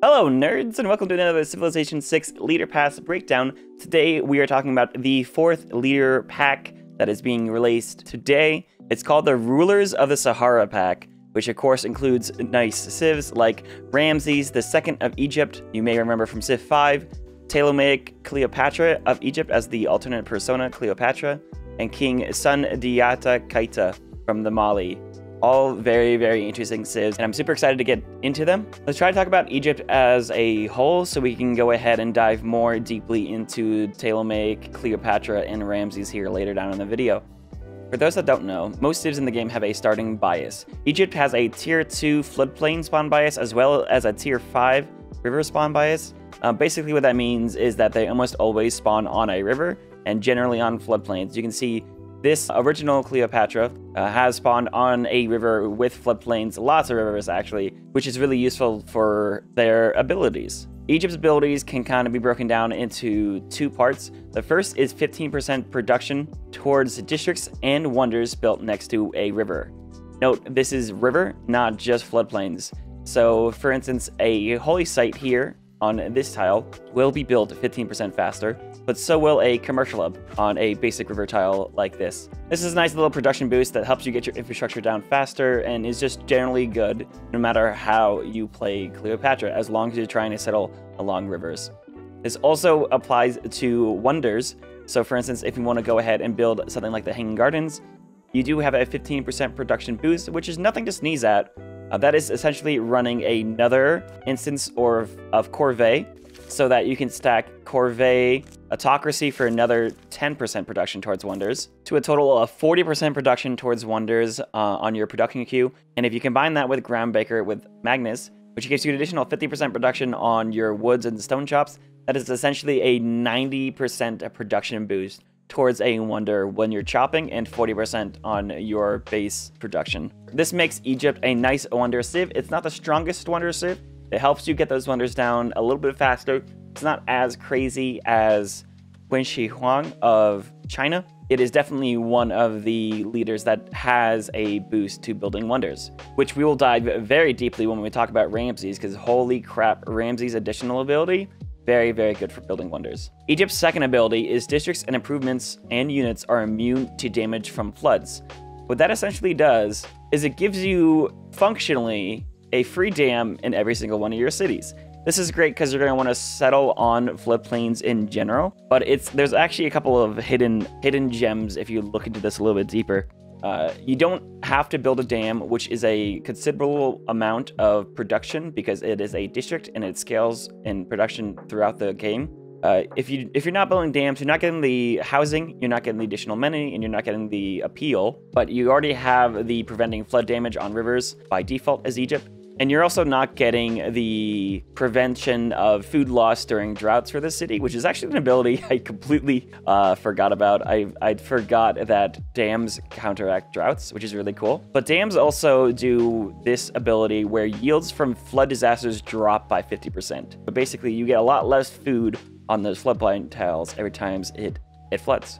Hello nerds and welcome to another Civilization 6 Leader Pass breakdown. Today we are talking about the fourth leader pack that is being released today. It's called the Rulers of the Sahara pack, which of course includes nice civs like Ramses II of Egypt, you may remember from Civ 5, Ptolemaic Cleopatra of Egypt as the alternate persona Cleopatra, and King Sundiata Keita from the Mali. All very, very interesting civs, and I'm super excited to get into them. Let's try to talk about Egypt as a whole so we can go ahead and dive more deeply into Ptolemaic, Cleopatra, and Ramses here later down in the video. For those that don't know, most civs in the game have a starting bias. Egypt has a tier 2 floodplain spawn bias as well as a tier 5 river spawn bias. Uh, basically what that means is that they almost always spawn on a river and generally on floodplains. You can see this original Cleopatra uh, has spawned on a river with floodplains, lots of rivers actually, which is really useful for their abilities. Egypt's abilities can kind of be broken down into two parts. The first is 15% production towards districts and wonders built next to a river. Note, this is river, not just floodplains. So, for instance, a holy site here on this tile will be built 15% faster, but so will a commercial hub on a basic river tile like this. This is a nice little production boost that helps you get your infrastructure down faster and is just generally good no matter how you play Cleopatra, as long as you're trying to settle along rivers. This also applies to wonders. So for instance, if you want to go ahead and build something like the Hanging Gardens, you do have a 15% production boost, which is nothing to sneeze at. Uh, that is essentially running another instance or of Corvée so that you can stack Corvée Autocracy for another 10% production towards Wonders, to a total of 40% production towards Wonders uh, on your production queue. And if you combine that with Groundbreaker with Magnus, which gives you an additional 50% production on your woods and stone chops, that is essentially a 90% production boost towards a wonder when you're chopping and 40% on your base production. This makes Egypt a nice wonder civ. It's not the strongest wonder civ, it helps you get those wonders down a little bit faster. It's not as crazy as Wen Shi Huang of China. It is definitely one of the leaders that has a boost to building wonders, which we will dive very deeply when we talk about Ramses, because holy crap, Ramses' additional ability, very, very good for building wonders. Egypt's second ability is districts and improvements and units are immune to damage from floods. What that essentially does is it gives you functionally a free dam in every single one of your cities. This is great because you're going to want to settle on floodplains in general, but it's there's actually a couple of hidden hidden gems if you look into this a little bit deeper. Uh, you don't have to build a dam, which is a considerable amount of production because it is a district and it scales in production throughout the game. Uh, if you if you're not building dams, you're not getting the housing, you're not getting the additional money, and you're not getting the appeal. But you already have the preventing flood damage on rivers by default as Egypt. And you're also not getting the prevention of food loss during droughts for the city, which is actually an ability I completely uh, forgot about. I, I forgot that dams counteract droughts, which is really cool. But dams also do this ability where yields from flood disasters drop by 50%. But basically, you get a lot less food on those floodplain tiles every time it, it floods.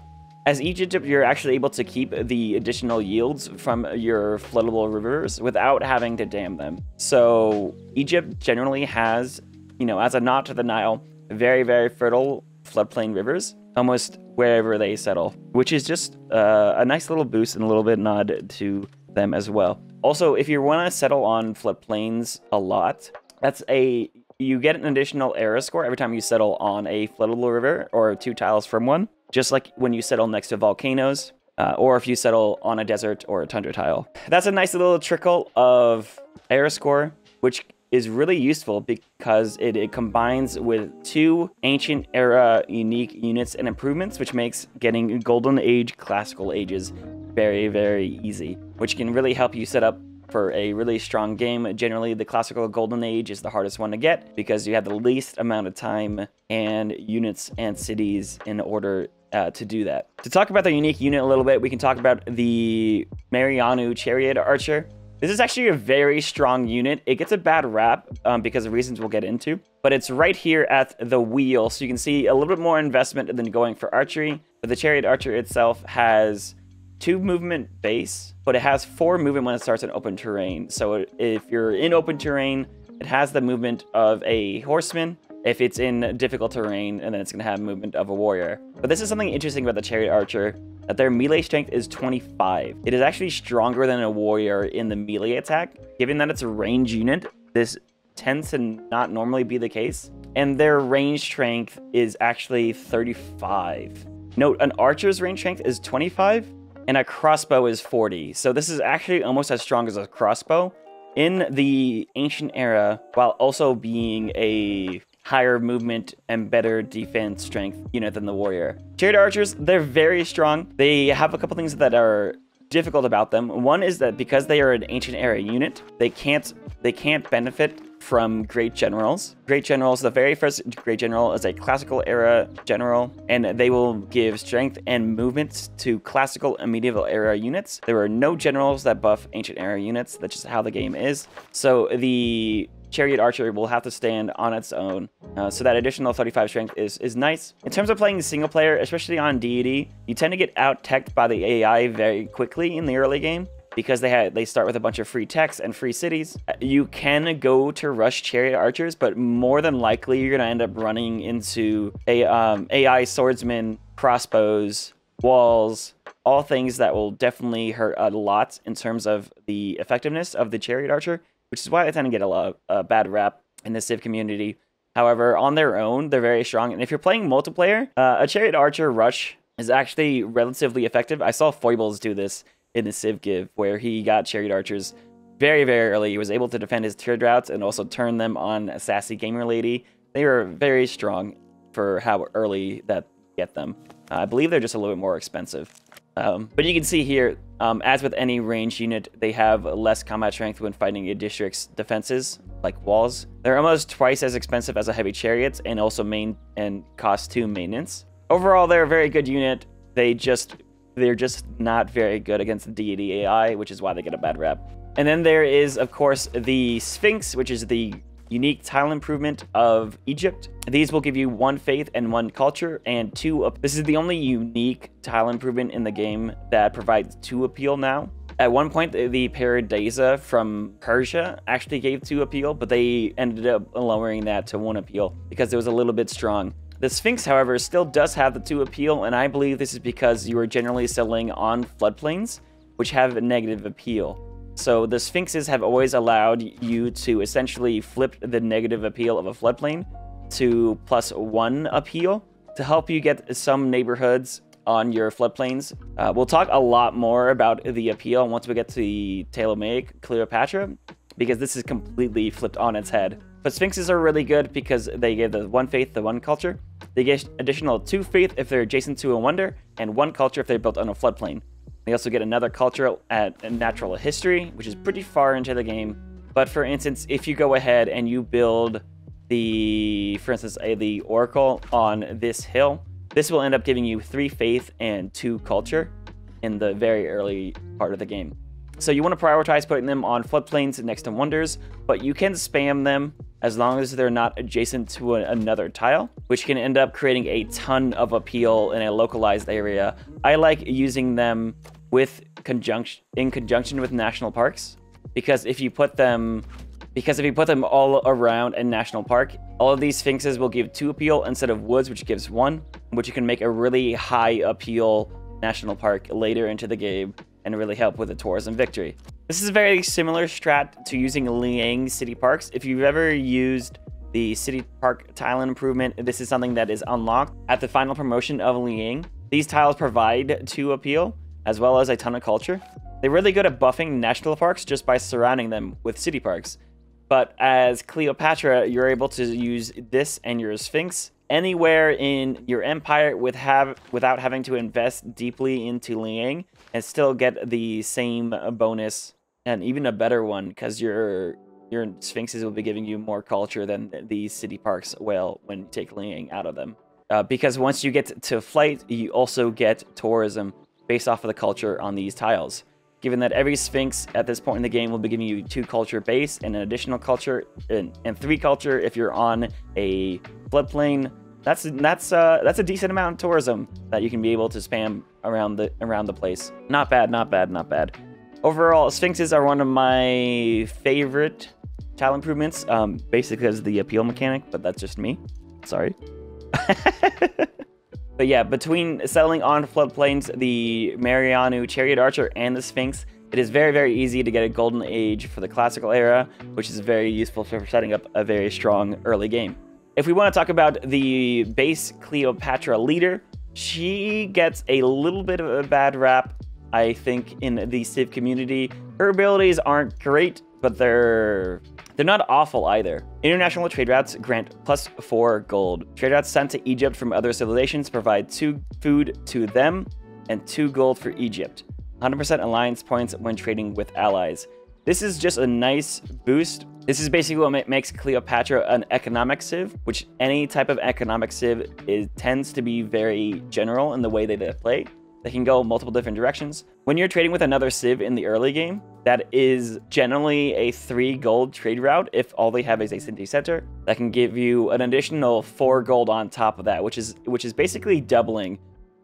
As Egypt, you're actually able to keep the additional yields from your floodable rivers without having to dam them. So Egypt generally has, you know, as a nod to the Nile, very, very fertile floodplain rivers almost wherever they settle, which is just uh, a nice little boost and a little bit nod to them as well. Also, if you want to settle on floodplains a lot, that's a you get an additional era score every time you settle on a floodable river or two tiles from one just like when you settle next to volcanoes, uh, or if you settle on a desert or a tundra tile. That's a nice little trickle of era score, which is really useful because it, it, combines with two ancient era unique units and improvements, which makes getting Golden Age Classical Ages very, very easy, which can really help you set up for a really strong game. Generally, the classical golden age is the hardest one to get because you have the least amount of time and units and cities in order uh, to do that. To talk about the unique unit a little bit, we can talk about the Maryannu Chariot Archer. This is actually a very strong unit. It gets a bad rap um, because of reasons we'll get into, but it's right here at the wheel, so you can see a little bit more investment than going for archery. But the Chariot Archer itself has two movement base, but it has four movement when it starts in open terrain. So if you're in open terrain, It has the movement of a horseman if it's in difficult terrain, and then it's going to have movement of a warrior. But this is something interesting about the Chariot Archer, that their melee strength is 25. It is actually stronger than a warrior in the melee attack. Given that it's a range unit, this tends to not normally be the case. And their range strength is actually 35. Note, an archer's range strength is 25, and a crossbow is 40. So this is actually almost as strong as a crossbow in the ancient era, while also being a higher movement and better defense strength unit than the warrior. Chariot archers, they're very strong. They have a couple things that are difficult about them. One is that because they are an ancient era unit, they can't they can't benefit from great generals. Great generals, the very first great general is a classical era general, and they will give strength and movement to classical and medieval era units. There are no generals that buff ancient era units. That's just how the game is. So the Chariot Archer will have to stand on its own. Uh, so that additional 35 strength is, is nice. In terms of playing single player, especially on Deity, you tend to get out-teched by the AI very quickly in the early game because they had they start with a bunch of free techs and free cities. You can go to rush chariot archers, but more than likely you're gonna end up running into a um, AI swordsman, crossbows, walls, all things that will definitely hurt a lot in terms of the effectiveness of the chariot archer which is why they tend to get a lot a bad rap in the Civ community. However, on their own, they're very strong. And if you're playing multiplayer, uh, a Chariot Archer Rush is actually relatively effective. I saw Foybles do this in the Civ Give, where he got Chariot Archers very, very early. He was able to defend his Teardroughts and also turn them on a sassy gamer lady. They were very strong for how early that get them. Uh, I believe they're just a little bit more expensive. Um, but you can see here, um, as with any ranged unit, they have less combat strength when fighting a district's defenses, like walls. They're almost twice as expensive as a heavy chariot, and also main and cost two maintenance. Overall, they're a very good unit. They just they're just not very good against the deity AI, which is why they get a bad rep. And then there is, of course, the Sphinx, which is the unique tile improvement of Egypt. These will give you one faith and one culture and two. This is the only unique tile improvement in the game that provides two appeal now. At one point, the Pairidaeza from Persia actually gave two appeal, but they ended up lowering that to one appeal because it was a little bit strong. The Sphinx, however, still does have the two appeal, and I believe this is because you are generally selling on floodplains, which have a negative appeal. So the Sphinxes have always allowed you to essentially flip the negative appeal of a floodplain to plus one appeal to help you get some neighborhoods on your floodplains. Uh, we'll talk a lot more about the appeal once we get to the Ptolemaic Cleopatra, because this is completely flipped on its head. But Sphinxes are really good because they give the one faith, the one culture. They get additional two faith if they're adjacent to a wonder, and one culture if they're built on a floodplain. They also get another culture at natural history, which is pretty far into the game. But for instance, if you go ahead and you build the, for instance, a, the oracle on this hill, this will end up giving you three faith and two culture in the very early part of the game. So you want to prioritize putting them on floodplains next to wonders, but you can spam them as long as they're not adjacent to a, another tile, which can end up creating a ton of appeal in a localized area. I like using them with conjunction in conjunction with national parks because if you put them because if you put them all around a national park all of these sphinxes will give two appeal instead of woods which gives one which you can make a really high appeal national park later into the game and really help with the tourism victory. This is a very similar strat to using liang city parks. If you've ever used the city park tile improvement this is something that is unlocked. At the final promotion of liang these tiles provide two appeal as well as a ton of culture. They're really good at buffing national parks just by surrounding them with city parks. But as Cleopatra, you're able to use this and your Sphinx anywhere in your empire with have without having to invest deeply into Liang and still get the same bonus and even a better one because your your sphinxes will be giving you more culture than these city parks will when you take Liang out of them. Uh, because once you get to flight, you also get tourism based off of the culture on these tiles. Given that every Sphinx at this point in the game will be giving you two culture base and an additional culture and, and three culture if you're on a floodplain, that's that's uh, that's a decent amount of tourism that you can be able to spam around the around the place. Not bad, not bad, not bad. Overall, Sphinxes are one of my favorite tile improvements, um, basically because of the appeal mechanic, but that's just me. Sorry. but yeah, between settling on floodplains, the Maryannu Chariot Archer, and the Sphinx, it is very, very easy to get a golden age for the classical era, which is very useful for setting up a very strong early game. If we want to talk about the base Cleopatra leader, she gets a little bit of a bad rap, I think, in the Civ community. Her abilities aren't great, but they're they're not awful either. International trade routes grant plus 4 gold. Trade routes sent to Egypt from other civilizations provide 2 food to them and 2 gold for Egypt. 100% alliance points when trading with allies. This is just a nice boost. This is basically what makes Cleopatra an economic civ, which any type of economic civ is, tends to be very general in the way that they play. They can go multiple different directions. When you're trading with another civ in the early game, that is generally a three gold trade route if all they have is a city center. That can give you an additional four gold on top of that, which is which is basically doubling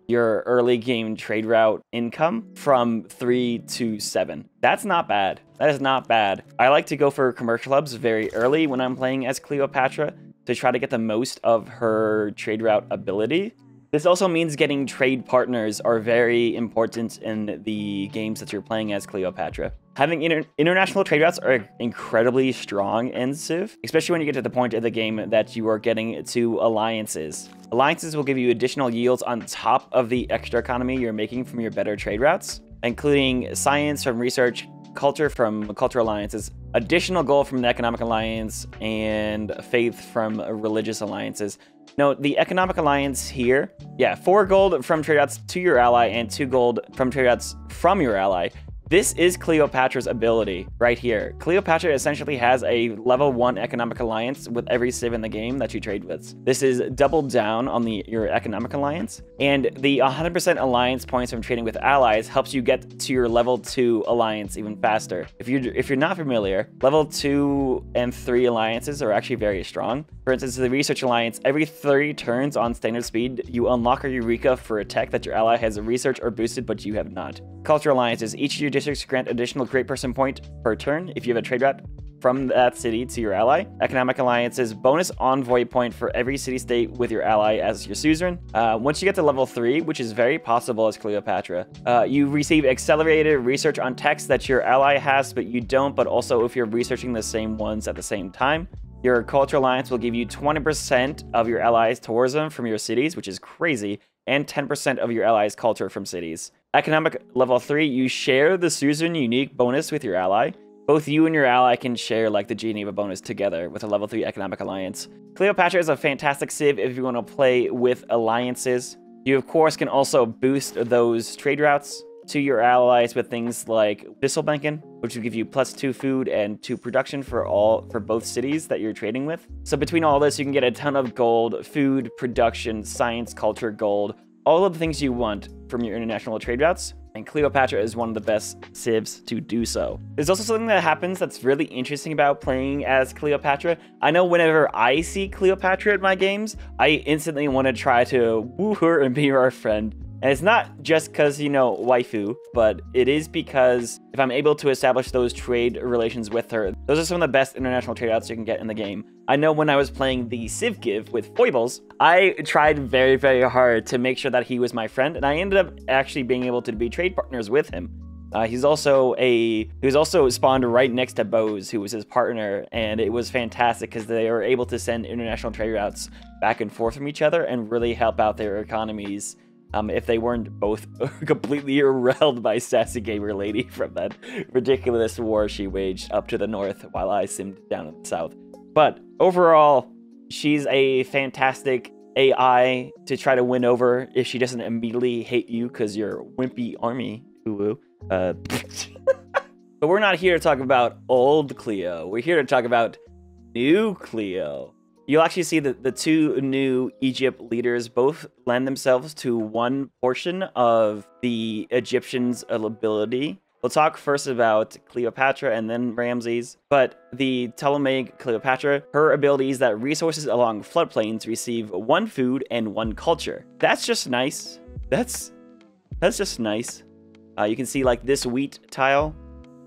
your early game trade route income from three to seven. That's not bad. That is not bad. I like to go for commercial hubs very early when I'm playing as Cleopatra to try to get the most of her trade route ability. This also means getting trade partners are very important in the games that you're playing as Cleopatra. Having inter international trade routes are incredibly strong in Civ, especially when you get to the point of the game that you are getting to alliances. Alliances will give you additional yields on top of the extra economy you're making from your better trade routes, including science from research, culture from cultural alliances, additional gold from the economic alliance, and faith from religious alliances. Note the economic alliance here, yeah, four gold from routes to your ally and two gold from routes from your ally. This is Cleopatra's ability right here. Cleopatra essentially has a level 1 economic alliance with every civ in the game that you trade with. This is doubled down on the your economic alliance, and the 100% alliance points from trading with allies helps you get to your level 2 alliance even faster. If you're, if you're not familiar, level 2 and 3 alliances are actually very strong. For instance, the Research Alliance, every 30 turns on standard speed, you unlock a Eureka for a tech that your ally has researched or boosted, but you have not. Cultural Alliances, each of your districts grant additional great person point per turn if you have a trade route from that city to your ally. Economic alliances, bonus envoy point for every city-state with your ally as your suzerain. Uh, once you get to level 3, which is very possible as Cleopatra, uh, you receive accelerated research on texts that your ally has, but you don't, but also if you're researching the same ones at the same time. Your culture alliance will give you 20% of your allies' tourism from your cities, which is crazy, and 10% of your allies' culture from cities. Economic level 3, you share the Susan unique bonus with your ally. Both you and your ally can share like the Geneva bonus together with a level 3 economic alliance. Cleopatra is a fantastic civ if you want to play with alliances. You of course can also boost those trade routes to your allies with things like Wisselbanken, which will give you plus two food and two production for all for both cities that you're trading with. So between all this, you can get a ton of gold, food, production, science, culture, gold, all of the things you want from your international trade routes. And Cleopatra is one of the best civs to do so. There's also something that happens that's really interesting about playing as Cleopatra. I know whenever I see Cleopatra in my games, I instantly want to try to woo her and be her friend. And it's not just because, you know, waifu, but it is because if I'm able to establish those trade relations with her, those are some of the best international trade outs you can get in the game. I know when I was playing the Civ Give with Foybles, I tried very, very hard to make sure that he was my friend, and I ended up actually being able to be trade partners with him. Uh, he's also a he was also spawned right next to Bose, who was his partner, and it was fantastic because they were able to send international trade routes back and forth from each other and really help out their economies um, if they weren't both completely erelled by Sassy Gamer Lady from that ridiculous war she waged up to the north while I simmed down in the south. But overall, she's a fantastic AI to try to win over if she doesn't immediately hate you because you're wimpy army. Uh, but we're not here to talk about old Cleo. We're here to talk about new Cleo. You'll actually see that the two new Egypt leaders both lend themselves to one portion of the Egyptians' ability. We'll talk first about Cleopatra and then Ramses, but the Ptolemaic Cleopatra, her ability is that resources along floodplains receive one food and one culture. That's just nice. That's that's just nice. Uh, you can see like this wheat tile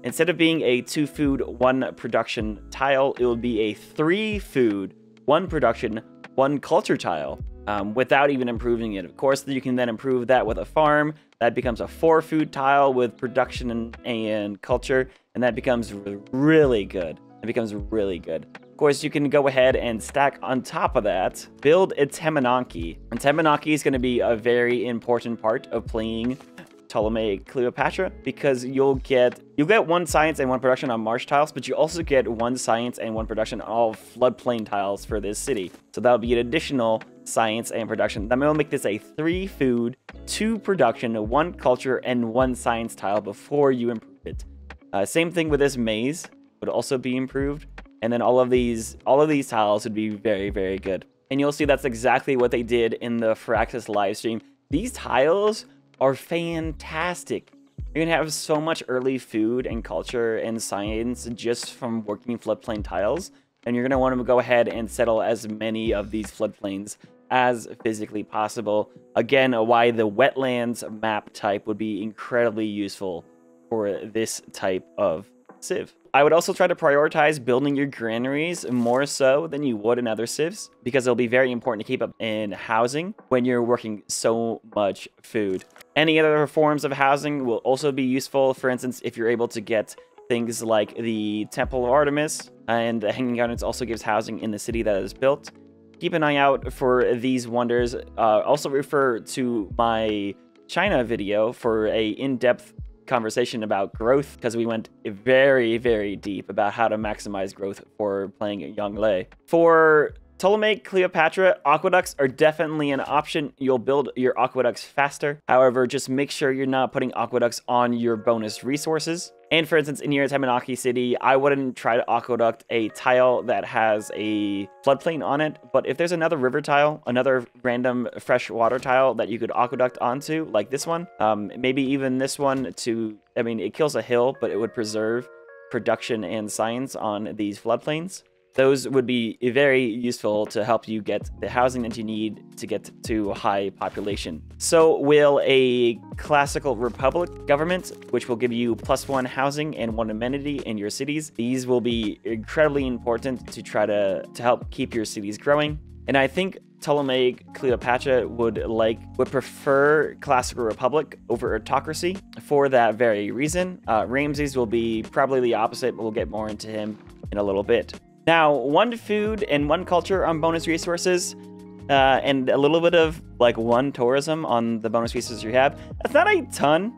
Instead of being a two food, one production tile, it will be a three food, one production, one culture tile um, without even improving it. Of course, you can then improve that with a farm. That becomes a four food tile with production and, and culture, and that becomes really good. It becomes really good. Of course, you can go ahead and stack on top of that, build a Temenaki. And Temenaki is going to be a very important part of playing Ptolemy Cleopatra because you'll get you'll get one science and one production on marsh tiles, but you also get one science and one production on all floodplain tiles for this city. So that'll be an additional science and production. That will make this a three food, two production, one culture, and one science tile before you improve it. Uh, same thing with this maze would also be improved, and then all of these all of these tiles would be very very good. And you'll see that's exactly what they did in the Firaxis livestream. These tiles are fantastic. You're gonna have so much early food and culture and science just from working floodplain tiles, and you're gonna want to go ahead and settle as many of these floodplains as physically possible. Again, why the wetlands map type would be incredibly useful for this type of I would also try to prioritize building your granaries more so than you would in other civs because it'll be very important to keep up in housing when you're working so much food. Any other forms of housing will also be useful. For instance, if you're able to get things like the Temple of Artemis and the Hanging Gardens also gives housing in the city that is built. Keep an eye out for these wonders. Uh, also refer to my China video for a in-depth conversation about growth because we went very, very deep about how to maximize growth for playing young Yongle. For Ptolemy Cleopatra, aqueducts are definitely an option. You'll build your aqueducts faster. However, just make sure you're not putting aqueducts on your bonus resources. And for instance, in your Temenaki City, I wouldn't try to aqueduct a tile that has a floodplain on it. But if there's another river tile, another random freshwater tile that you could aqueduct onto, like this one, um, maybe even this one to, I mean, it kills a hill, but it would preserve production and science on these floodplains those would be very useful to help you get the housing that you need to get to high population. So will a classical republic government, which will give you plus one housing and one amenity in your cities. These will be incredibly important to try to, to help keep your cities growing. And I think Ptolemy Cleopatra would like would prefer classical republic over autocracy for that very reason. Uh, Ramses will be probably the opposite, but we'll get more into him in a little bit. Now, one food and one culture on bonus resources, uh, and a little bit of like one tourism on the bonus resources you have. That's not a ton.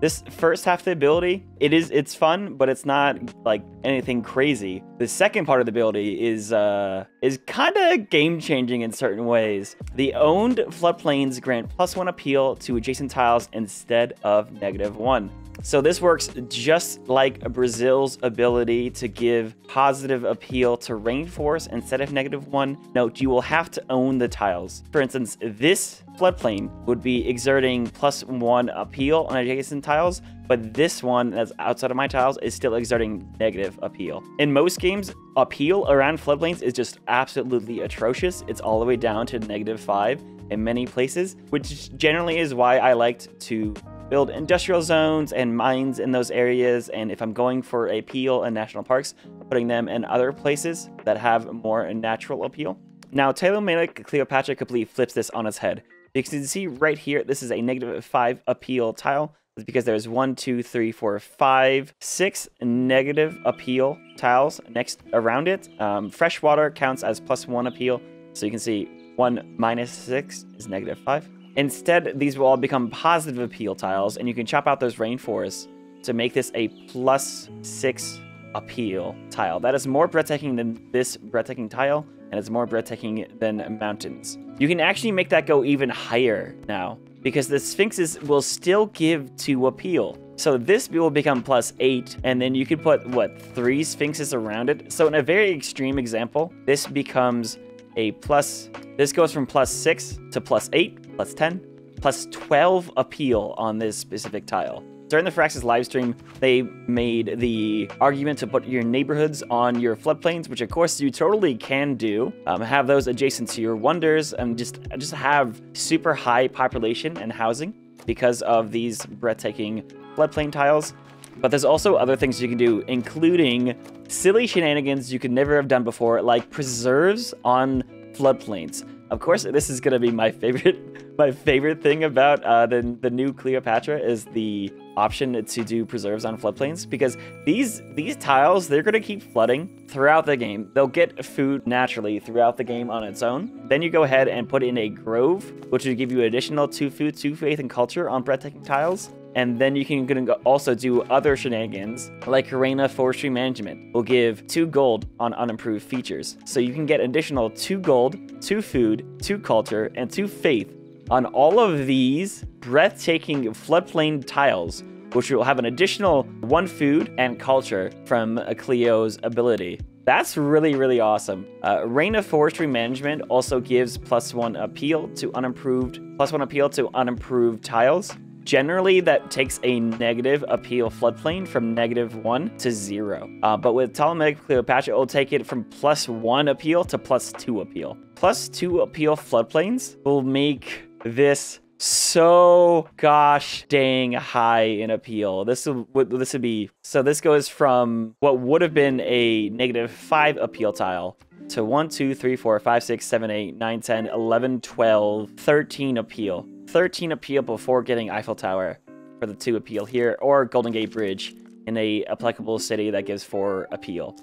This first half of the ability, it is it's fun, but it's not like anything crazy. The second part of the ability is uh, is kind of game changing in certain ways. The owned floodplains grant plus one appeal to adjacent tiles instead of negative one. So this works just like Brazil's ability to give positive appeal to rainforest instead of negative one. Note, you will have to own the tiles. For instance, this floodplain would be exerting plus one appeal on adjacent tiles, but this one that's outside of my tiles is still exerting negative appeal. In most games, appeal around floodplains is just absolutely atrocious. It's all the way down to negative five in many places, which generally is why I liked to build industrial zones and mines in those areas. And if I'm going for appeal in national parks, putting them in other places that have more natural appeal. Now, Ptolemaic Cleopatra completely flips this on its head. Because you can see right here, this is a negative five appeal tile. That's because there's one, two, three, four, five, six negative appeal tiles next around it. Um, freshwater counts as plus one appeal. So you can see one minus six is negative five. Instead, these will all become positive appeal tiles, and you can chop out those rainforests to make this a plus six appeal tile. That is more breathtaking than this breathtaking tile, and it's more breathtaking than mountains. You can actually make that go even higher now, because the sphinxes will still give two appeal. So this will become plus eight, and then you could put, what, three sphinxes around it? So in a very extreme example, this becomes a plus, this goes from plus six to plus eight, plus 10, plus 12 appeal on this specific tile. During the Firaxis livestream, they made the argument to put your neighborhoods on your floodplains, which of course you totally can do. Um, have those adjacent to your wonders, and just just have super high population and housing because of these breathtaking floodplain tiles. But there's also other things you can do, including silly shenanigans you could never have done before, like preserves on floodplains. Of course, this is gonna be my favorite. My favorite thing about uh, the the new Cleopatra is the option to do preserves on floodplains because these these tiles they're gonna keep flooding throughout the game. They'll get food naturally throughout the game on its own. Then you go ahead and put in a grove, which will give you additional two food, two faith, and culture on breathtaking tiles. And then you can also do other shenanigans, like Harena Forestry Management will give 2 gold on unimproved features. So you can get additional 2 gold, 2 food, 2 culture, and 2 faith on all of these breathtaking floodplain tiles, which will have an additional 1 food and culture from Cleo's ability. That's really, really awesome. Uh, Reign Forestry Management also gives plus 1 appeal to unimproved, plus 1 appeal to unimproved tiles. Generally, that takes a negative appeal floodplain from negative 1 to 0. Uh, but with Ptolemaic Cleopatra, it will take it from plus 1 appeal to plus 2 appeal. Plus 2 appeal floodplains will make this so gosh dang high in appeal. This would this would be so this goes from what would have been a negative 5 appeal tile to 1, 2, 3, 4, 5, 6, 7, 8, 9, 10, 11, 12, 13 appeal. 13 appeal before getting Eiffel Tower for the 2 appeal here, or Golden Gate Bridge in a applicable city that gives 4 appeal.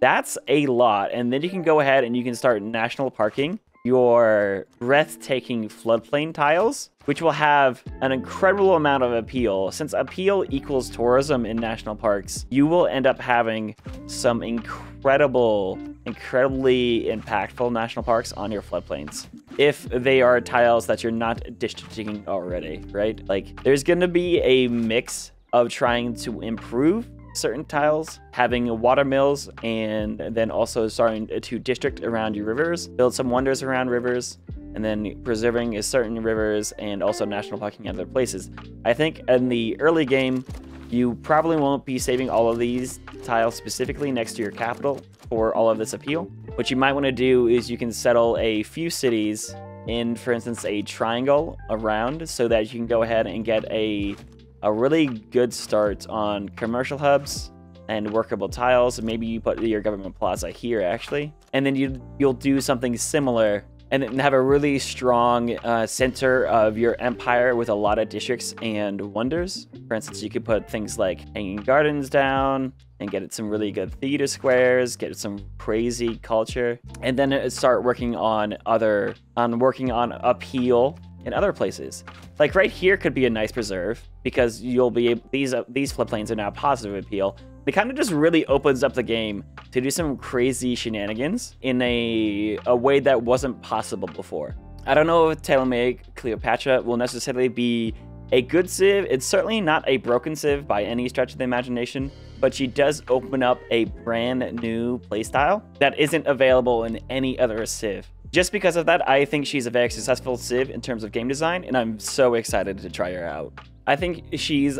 That's a lot, and then you can go ahead and you can start national parking your breathtaking floodplain tiles, which will have an incredible amount of appeal. Since appeal equals tourism in national parks, you will end up having some incredible, incredibly impactful national parks on your floodplains. If they are tiles that you're not districting already, right? Like, there's going to be a mix of trying to improve certain tiles, having water mills, and then also starting to district around your rivers, build some wonders around rivers, and then preserving certain rivers and also national parking in other places. I think in the early game, you probably won't be saving all of these tiles specifically next to your capital for all of this appeal. What you might want to do is you can settle a few cities in, for instance, a triangle around so that you can go ahead and get a a really good start on commercial hubs and workable tiles. Maybe you put your government plaza here, actually. And then you, you'll do something similar and have a really strong uh, center of your empire with a lot of districts and wonders. For instance, you could put things like hanging gardens down and get it some really good theater squares, get it some crazy culture, and then start working on other, on working on appeal in other places. Like right here could be a nice preserve because you'll be able, these uh, these floodplains are now positive appeal. It kind of just really opens up the game to do some crazy shenanigans in a a way that wasn't possible before. I don't know if Ptolemaic Cleopatra will necessarily be a good civ. It's certainly not a broken civ by any stretch of the imagination, but she does open up a brand new playstyle that isn't available in any other civ. Just because of that, I think she's a very successful civ in terms of game design, and I'm so excited to try her out. I think she's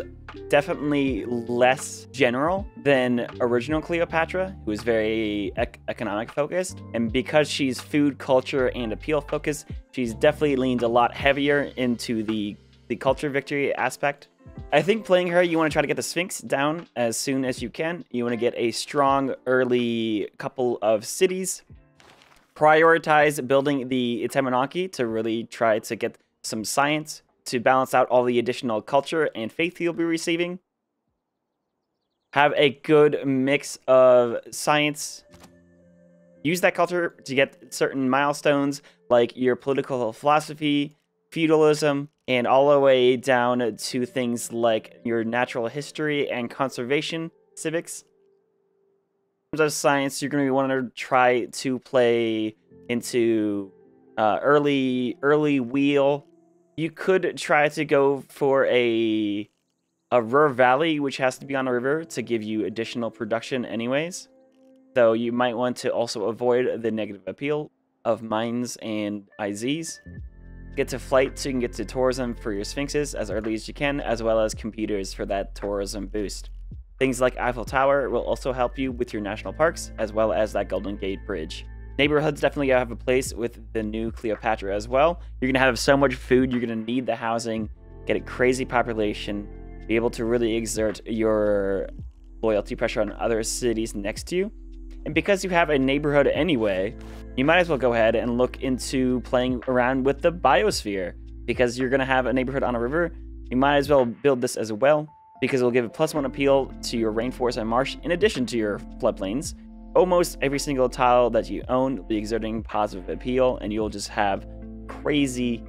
definitely less general than original Cleopatra, who is very ec economic focused. And because she's food, culture, and appeal focused, she's definitely leaned a lot heavier into the, the culture victory aspect. I think playing her, you want to try to get the Sphinx down as soon as you can. You want to get a strong early couple of cities prioritize building the Itamanaki to really try to get some science to balance out all the additional culture and faith you'll be receiving. Have a good mix of science. Use that culture to get certain milestones like your political philosophy, feudalism, and all the way down to things like your natural history and conservation civics In terms of science, you're going to want to try to play into uh, early early wheel. You could try to go for a a Ruhr Valley, which has to be on a river to give you additional production anyways. Though you might want to also avoid the negative appeal of mines and IZs. Get to flight so you can get to tourism for your sphinxes as early as you can, as well as computers for that tourism boost. Things like Eiffel Tower will also help you with your national parks, as well as that Golden Gate Bridge. Neighborhoods definitely have a place with the new Cleopatra as well. You're to have so much food, you're to need the housing, get a crazy population, be able to really exert your loyalty pressure on other cities next to you. And because you have a neighborhood anyway, you might as well go ahead and look into playing around with the biosphere. Because you're going to have a neighborhood on a river, you might as well build this as well, because it'll give a plus one appeal to your rainforest and marsh in addition to your floodplains. Almost every single tile that you own will be exerting positive appeal, and you'll just have crazy,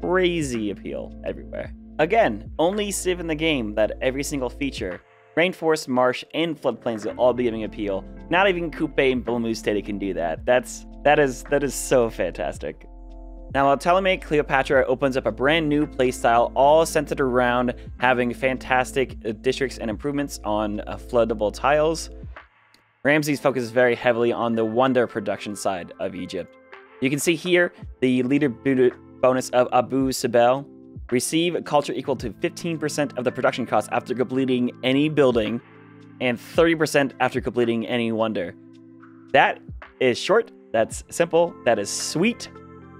crazy appeal everywhere. Again, only Civ in the game that every single feature Rainforest, marsh, and floodplains will all be giving appeal. Not even Coupe and Bull State can do that. That's that is that is so fantastic. Now, while Ptolemy Cleopatra opens up a brand new playstyle, all centered around having fantastic districts and improvements on uh, floodable tiles, Ramses focuses very heavily on the wonder production side of Egypt. You can see here the leader bonus of Abu Simbel, Receive culture equal to 15% of the production cost after completing any building and 30% after completing any wonder. That is short, that's simple, that is sweet,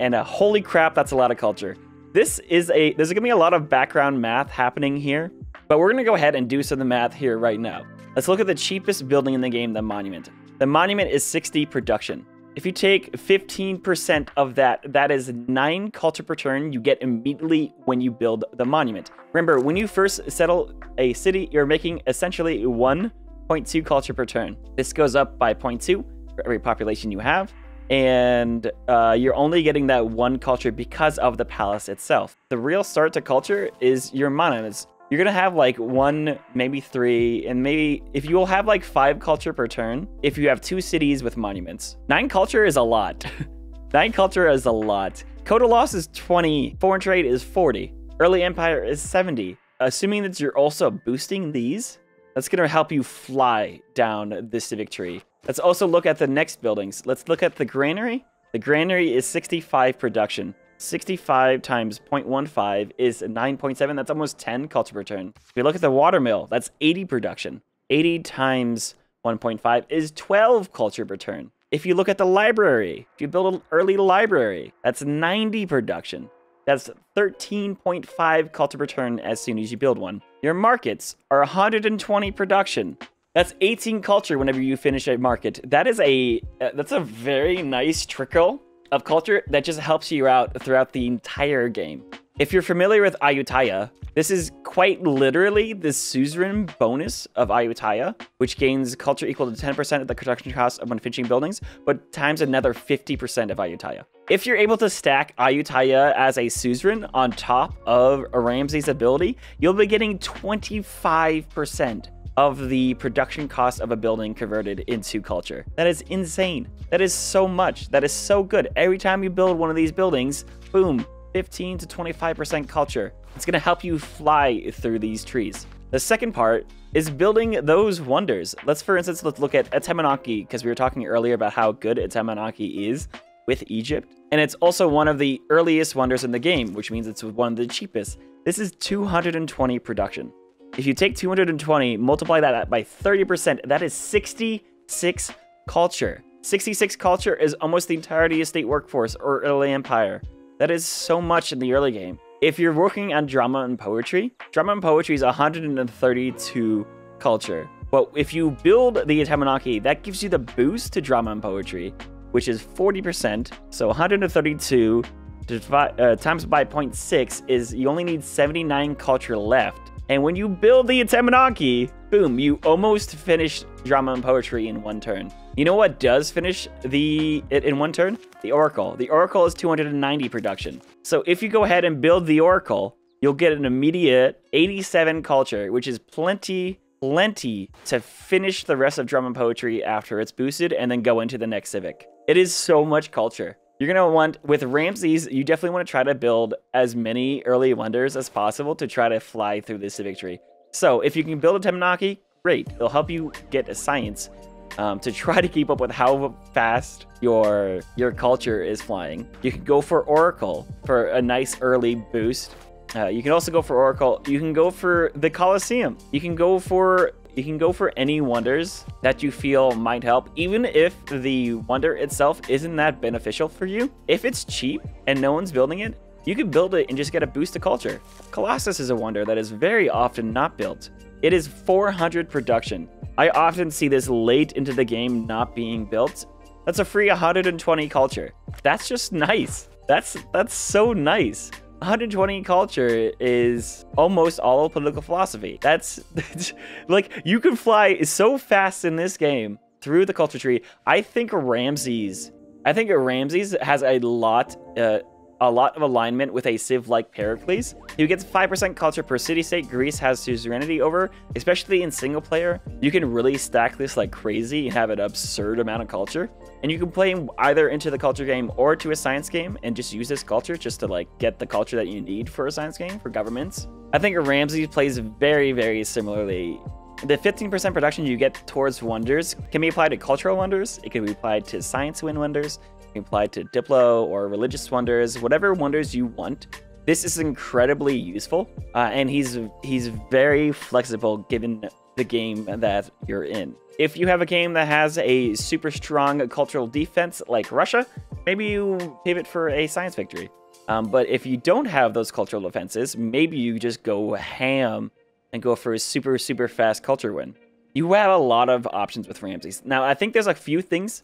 and a holy crap, that's a lot of culture. This is a, there's gonna be a lot of background math happening here, but we're gonna go ahead and do some of the math here right now. Let's look at the cheapest building in the game, the Monument. The Monument is 60 production. If you take 15% of that, that is 9 culture per turn you get immediately when you build the monument. Remember, when you first settle a city, you're making essentially 1.2 culture per turn. This goes up by 0.2 for every population you have, and uh, you're only getting that one culture because of the palace itself. The real start to culture is your monuments you're gonna have like one, maybe three, and maybe if you will have like five culture per turn, if you have two cities with monuments. Nine culture is a lot. Nine culture is a lot. Code of Laws is 20, foreign trade is 40, early empire is 70. Assuming that you're also boosting these, that's gonna help you fly down the civic tree. Let's also look at the next buildings. Let's look at the granary. The granary is 65 production. 65 times 0.15 is 9.7. That's almost 10 culture per turn. If we look at the watermill, that's 80 production. 80 times 1.5 is 12 culture per turn. If you look at the library, if you build an early library, that's 90 production. That's 13.5 culture per turn as soon as you build one. Your markets are 120 production. That's 18 culture whenever you finish a market. That is a uh, that's a very nice trickle of culture that just helps you out throughout the entire game. If you're familiar with Ayutthaya, this is quite literally the suzerain bonus of Ayutthaya, which gains culture equal to 10% of the construction cost of when finishing buildings, but times another 50% of Ayutthaya. If you're able to stack Ayutthaya as a suzerain on top of a Ramses' ability, you'll be getting 25% of the production cost of a building converted into culture. That is insane. That is so much. That is so good. Every time you build one of these buildings, boom, 15 to 25% culture. It's going to help you fly through these trees. The second part is building those wonders. Let's, for instance, let's look at Etemenanki, because we were talking earlier about how good Etemenanki is with Egypt. And it's also one of the earliest wonders in the game, which means it's one of the cheapest. This is 220 production. If you take 220, multiply that by 30%, that is 66 culture. 66 culture is almost the entirety of state workforce or early empire. That is so much in the early game. If you're working on drama and poetry, drama and poetry is 132 culture. But if you build the Etemenanki, that gives you the boost to drama and poetry, which is 40%. So 132 divide, uh, times by 0.6 is you only need 79 culture left and when you build the Etemenanki, boom, you almost finish drama and poetry in one turn. You know what does finish the it in one turn? The Oracle. The Oracle is 290 production. So if you go ahead and build the Oracle, you'll get an immediate 87 culture, which is plenty, plenty to finish the rest of drum and poetry after it's boosted and then go into the next civic. It is so much culture. You're going to want, with Ramses, you definitely want to try to build as many early wonders as possible to try to fly through this civic tree. So if you can build a Temenaki, great. It'll help you get a science um, to try to keep up with how fast your your culture is flying. You can go for Oracle for a nice early boost. Uh, you can also go for Oracle. You can go for the Colosseum. You can go for you can go for any wonders that you feel might help, even if the wonder itself isn't that beneficial for you. If it's cheap and no one's building it, you can build it and just get a boost to culture. Colossus is a wonder that is very often not built. It is 400 production. I often see this late into the game not being built. That's a free 120 culture. That's just nice. That's that's so nice. 120 culture is almost all political philosophy. That's, like you can fly so fast in this game through the culture tree. I think Ramses, I think Ramses has a lot uh, a lot of alignment with a Civ like Pericles, who gets 5% culture per city state Greece has suzerainty over, especially in single player. You can really stack this like crazy and have an absurd amount of culture. And you can play either into the culture game or to a science game and just use this culture just to like get the culture that you need for a science game for governments. I think Ramses plays very, very similarly the 15% production you get towards wonders can be applied to cultural wonders, it can be applied to science win wonders, It can be applied to Diplo or religious wonders, whatever wonders you want. This is incredibly useful, uh, and he's he's very flexible given the game that you're in. If you have a game that has a super strong cultural defense like Russia, maybe you pivot for a science victory. Um, but if you don't have those cultural defenses, maybe you just go ham and go for a super, super fast culture win. You have a lot of options with Ramses. Now, I think there's a few things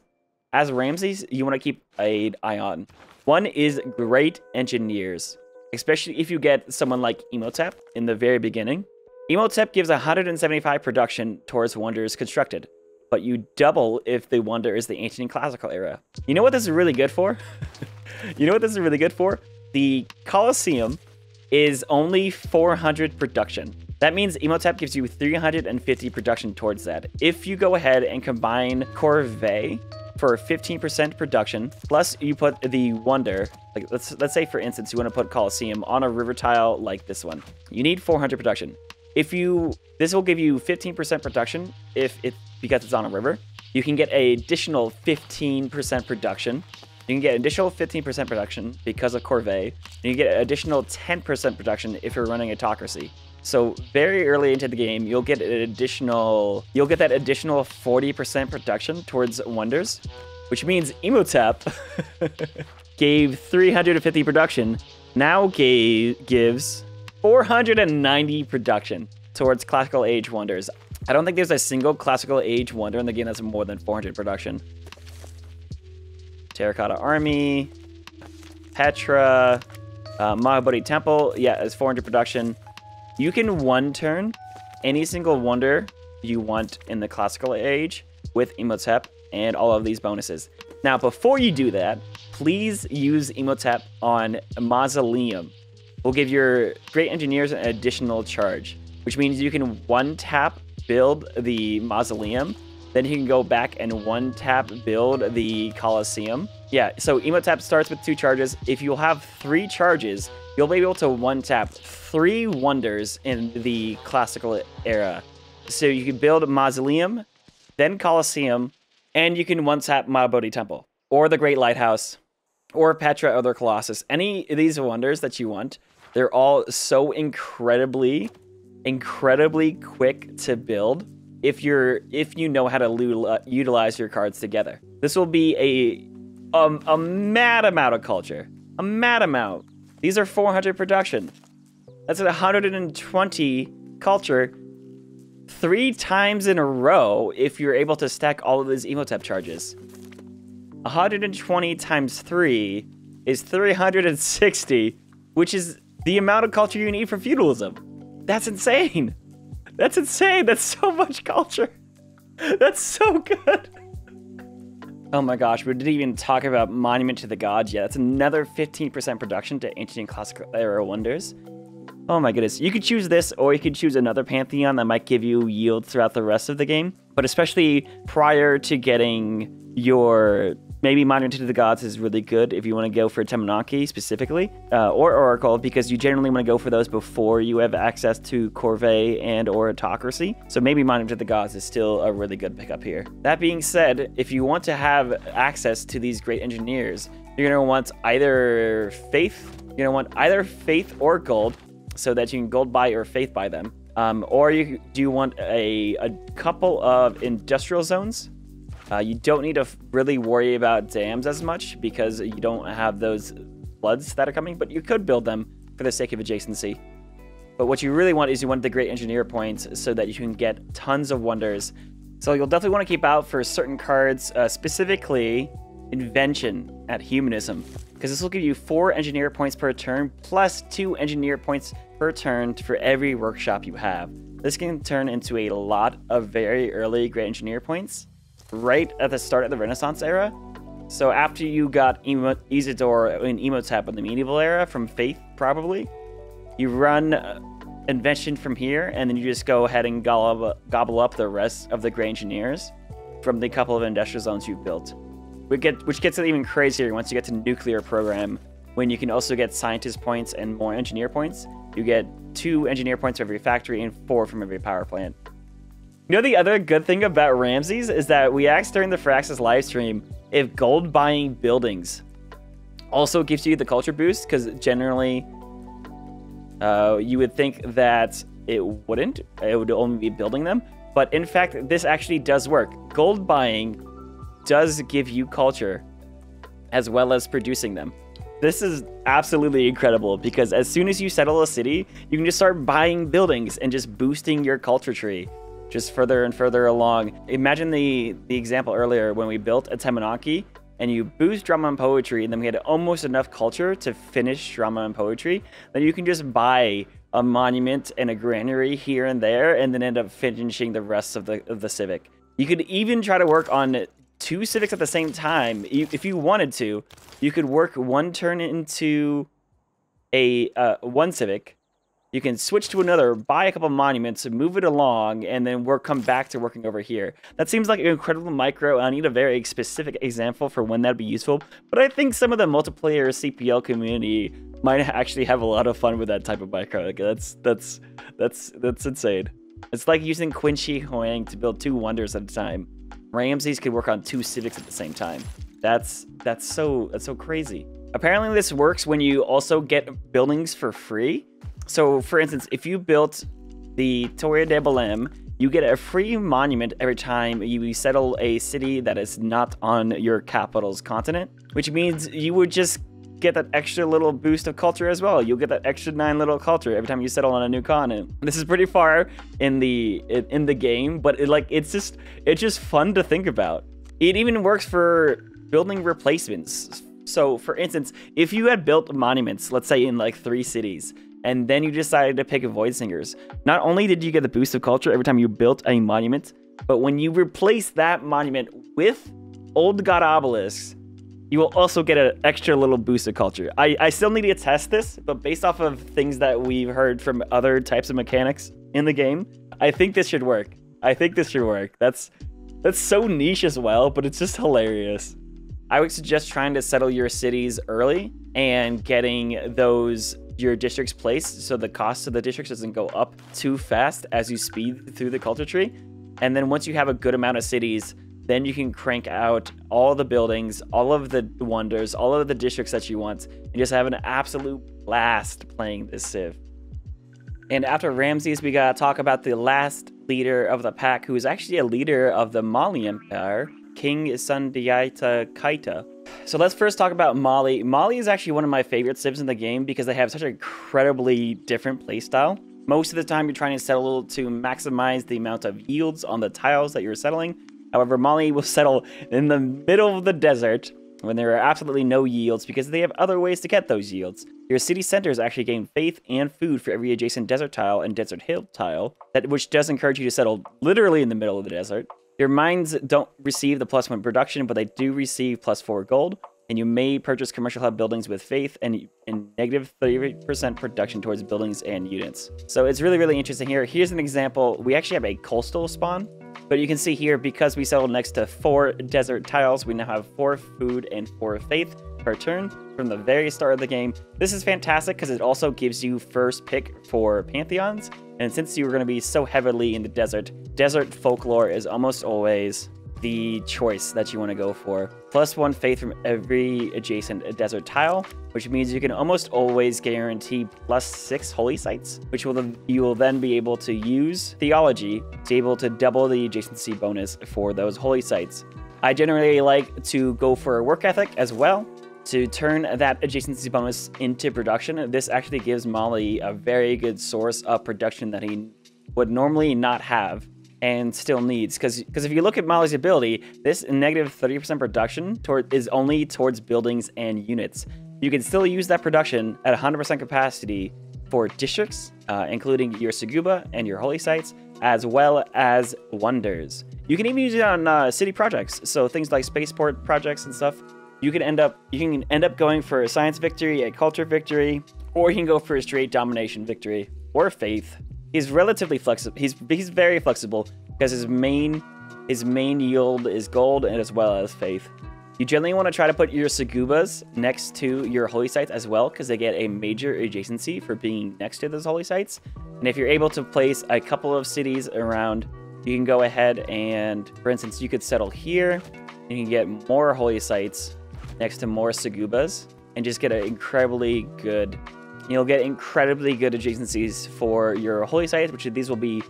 as Ramses, you want to keep an eye on. One is great engineers, especially if you get someone like Imhotep in the very beginning. Imhotep gives 175 production towards wonders constructed, but you double if the wonder is the ancient and classical era. You know what this is really good for? you know what this is really good for? The Colosseum is only 400 production. That means Imhotep gives you 350 production towards that. If you go ahead and combine Corvée for 15% production. Plus, you put the Wonder, like let's let's say for instance, you want to put Colosseum on a river tile like this one. You need 400 production. If you, this will give you 15% production if it because it's on a river. You can get an additional 15% production. You can get additional 15% production because of Corvée. You get additional 10% production if you're running Autocracy. So very early into the game, you'll get an additional, you'll get that additional 40% production towards wonders, which means Imhotep gave 350 production, now gave, gives 490 production towards classical age wonders. I don't think there's a single classical age wonder in the game that's more than 400 production. Terracotta Army, Petra, uh, Mahabodhi Temple, yeah, it's 400 production. You can one turn any single wonder you want in the classical age with Imhotep and all of these bonuses. Now, before you do that, please use Imhotep on Mausoleum. We'll give your great engineers an additional charge, which means you can one tap build the Mausoleum, then you can go back and one tap build the Colosseum. Yeah, so Imhotep starts with two charges. If you'll have three charges, you'll be able to one tap three wonders in the classical era. So you can build a mausoleum, then Colosseum, and you can one tap Mahabodhi Temple, or the Great Lighthouse, or Petra or the Colossus. Any of these wonders that you want, they're all so incredibly, incredibly quick to build if you're if you know how to utilize your cards together. This will be a um, a mad amount of culture, a mad amount these are 400 production. That's 120 culture three times in a row if you're able to stack all of these Imhotep charges. 120 times 3 is 360, which is the amount of culture you need for feudalism. That's insane. That's insane. That's so much culture. That's so good. Oh my gosh, we didn't even talk about Monument to the Gods yet. That's another 15% production to Ancient and Classical Era Wonders. Oh my goodness. You could choose this, or you could choose another Pantheon that might give you yield throughout the rest of the game. But especially prior to getting your Maybe Monument to the Gods is really good if you want to go for Etemenanki specifically, uh, or Oracle, because you generally want to go for those before you have access to Corvée and or Autocracy. So maybe Monument to the Gods is still a really good pickup here. That being said, if you want to have access to these great engineers, you're going to want either Faith, you're going to want either Faith or Gold, so that you can Gold buy or Faith buy them. Um, or you do you want a, a couple of industrial zones uh, you don't need to really worry about dams as much because you don't have those floods that are coming, but you could build them for the sake of adjacency. But what you really want is you want the great engineer points so that you can get tons of wonders. So you'll definitely want to keep out for certain cards, uh, specifically invention at humanism, because this will give you four engineer points per turn plus two engineer points per turn for every workshop you have. This can turn into a lot of very early great engineer points right at the start of the Renaissance era. So after you got Emo Isidore in Imhotep in the medieval era from Faith, probably, you run uh, invention from here, and then you just go ahead and gobble, gobble up the rest of the Grey Engineers from the couple of industrial zones you've built. We get, which gets it even crazier once you get to nuclear program, when you can also get scientist points and more engineer points. You get two engineer points for every factory and four from every power plant. You know the other good thing about Ramses is that we asked during the Firaxis live stream if gold buying buildings also gives you the culture boost, because generally uh, you would think that it wouldn't. It would only be building them. But in fact, this actually does work. Gold buying does give you culture as well as producing them. This is absolutely incredible because as soon as you settle a city, you can just start buying buildings and just boosting your culture tree just further and further along. Imagine the, the example earlier when we built Etemenanki and you boost drama and poetry, and then we had almost enough culture to finish drama and poetry, then you can just buy a monument and a granary here and there, and then end up finishing the rest of the of the civic. You could even try to work on two civics at the same time if you wanted to. You could work one turn into a uh, one civic, you can switch to another, buy a couple monuments, move it along, and then work come back to working over here. That seems like an incredible micro. And I need a very specific example for when that'd be useful, but I think some of the multiplayer CPL community might actually have a lot of fun with that type of micro. Like, that's that's that's that's insane. It's like using Qin Shi Huang to build two wonders at a time. Ramses could work on two civics at the same time. That's that's so that's so crazy. Apparently this works when you also get buildings for free. So, for instance, if you built the Torre de Belém, you get a free monument every time you settle a city that is not on your capital's continent, which means you would just get that extra little boost of culture as well. You'll get that extra nine little culture every time you settle on a new continent. This is pretty far in the in the game, but it, like it's just it's just fun to think about. It even works for building replacements. So, for instance, if you had built monuments, let's say in like three cities, and then you decided to pick Void Singers. Not only did you get the boost of culture every time you built a monument, but when you replace that monument with Old God Obelisks, you will also get an extra little boost of culture. I, I still need to test this, but based off of things that we've heard from other types of mechanics in the game, I think this should work. I think this should work. That's that's so niche as well, but it's just hilarious. I would suggest trying to settle your cities early and getting those your district's placed so the cost of the districts doesn't go up too fast as you speed through the culture tree. And then once you have a good amount of cities, then you can crank out all the buildings, all of the wonders, all of the districts that you want, and just have an absolute blast playing this Civ. And after Ramses, we gotta talk about the last leader of the pack, who is actually a leader of the Mali Empire, King Sundiata Keita. So let's first talk about Mali. Mali is actually one of my favorite civs in the game because they have such an incredibly different playstyle. Most of the time you're trying to settle to maximize the amount of yields on the tiles that you're settling. However, Mali will settle in the middle of the desert when there are absolutely no yields because they have other ways to get those yields. Your city centers actually gain faith and food for every adjacent desert tile and desert hill tile, that which does encourage you to settle literally in the middle of the desert. Your mines don't receive the plus one production, but they do receive plus four gold. And you may purchase commercial hub buildings with faith and, negative 30% production towards buildings and units. So it's really, really interesting here. Here's an example. We actually have a coastal spawn, but you can see here, because we settled next to four desert tiles, we now have four food and four faith per turn from the very start of the game. This is fantastic because it also gives you first pick for Pantheons. And since you are going to be so heavily in the desert, desert folklore is almost always the choice that you want to go for. Plus one faith from every adjacent desert tile, which means you can almost always guarantee plus six holy sites, which will you will then be able to use theology to be able to double the adjacency bonus for those holy sites. I generally like to go for a work ethic as well, to turn that adjacency bonus into production, this actually gives Mali a very good source of production that he would normally not have and still needs. Because if you look at Mali's ability, this negative 30% production toward, is only towards buildings and units. You can still use that production at 100% capacity for districts, uh, including your Suguba and your holy sites, as well as wonders. You can even use it on uh, city projects, so things like spaceport projects and stuff. You can end up you can end up going for a science victory, a culture victory, or you can go for a straight domination victory or faith. He's relatively flexible. He's he's very flexible because his main his main yield is gold and as well as faith. You generally want to try to put your Sugubas next to your holy sites as well because they get a major adjacency for being next to those holy sites. And if you're able to place a couple of cities around, you can go ahead and, for instance, you could settle here. You can get more holy sites next to more Sugubas and just get an incredibly good, you'll get incredibly good adjacencies for your holy sites, which these will be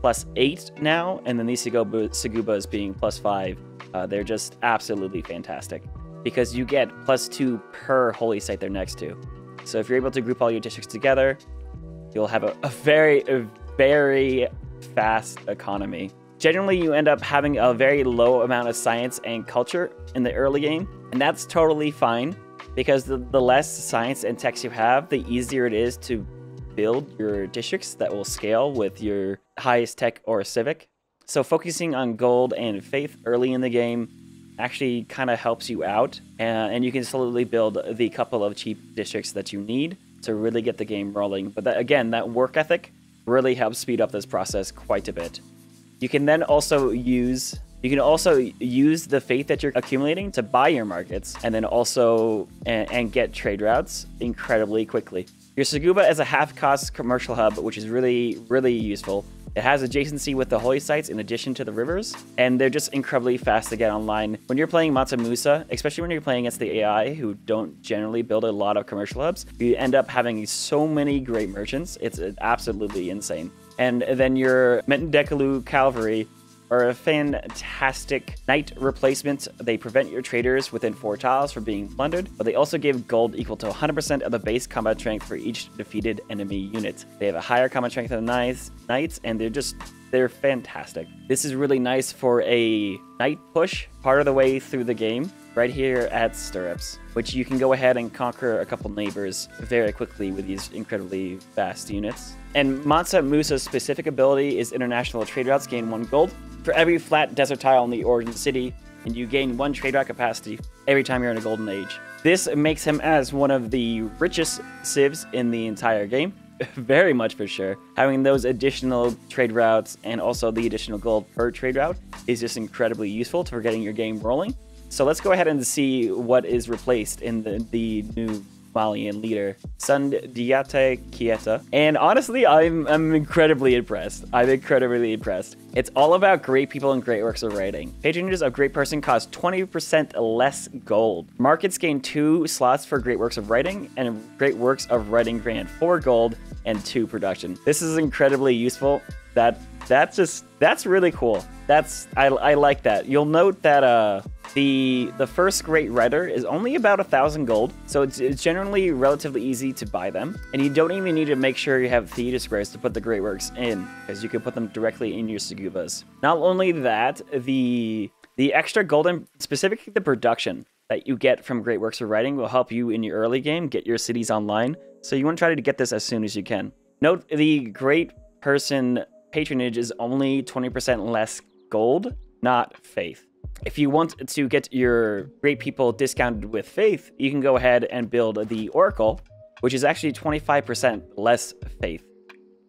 plus eight now, and then these Sugubas being plus five. Uh, they're just absolutely fantastic because you get plus two per holy site they're next to. So if you're able to group all your districts together, you'll have a, a very, a very fast economy. Generally, you end up having a very low amount of science and culture in the early game, and that's totally fine because the, the less science and text you have, the easier it is to build your districts that will scale with your highest tech or civic. So focusing on gold and faith early in the game actually kind of helps you out, and you can slowly build the couple of cheap districts that you need to really get the game rolling. But that, again, that work ethic really helps speed up this process quite a bit. You can then also use you can also use the faith that you're accumulating to buy your markets and then also and, and get trade routes incredibly quickly. Your Suguba is a half-cost commercial hub, which is really, really useful. It has adjacency with the holy sites in addition to the rivers, and they're just incredibly fast to get online. When you're playing Mansa Musa, especially when you're playing against the AI who don't generally build a lot of commercial hubs, you end up having so many great merchants. It's absolutely insane. And then your Mandekalu Cavalry are a fantastic knight replacement. They prevent your traders within four tiles from being plundered, but they also give gold equal to 100% of the base combat strength for each defeated enemy unit. They have a higher combat strength than knights, knights and they're just they're fantastic. This is really nice for a knight push part of the way through the game right here at Stirrups, which you can go ahead and conquer a couple neighbors very quickly with these incredibly fast units. And Mansa Musa's specific ability is international trade routes gain one gold for every flat desert tile in the origin city, and you gain one trade route capacity every time you're in a golden age. This makes him as one of the richest civs in the entire game, very much for sure. Having those additional trade routes and also the additional gold per trade route is just incredibly useful for getting your game rolling. So let's go ahead and see what is replaced in the, the new Malian leader, Sundiata Keita. And honestly, I'm, I'm incredibly impressed. I'm incredibly impressed. It's all about great people and great works of writing. Patronages of Great Person cost 20% less gold. Markets gain two slots for Great Works of Writing, and Great Works of Writing grant four gold and two production. This is incredibly useful. That that's just that's really cool. That's I, I like that. You'll note that uh the the first great writer is only about a thousand gold, so it's, it's generally relatively easy to buy them, and you don't even need to make sure you have theater squares to put the great works in, because you can put them directly in your Sugubas. Not only that, the the extra golden, specifically the production that you get from great works of writing, will help you in your early game get your cities online. So you want to try to get this as soon as you can. Note the great person patronage is only 20% less gold, not faith. If you want to get your great people discounted with faith, you can go ahead and build the Oracle, which is actually 25% less faith,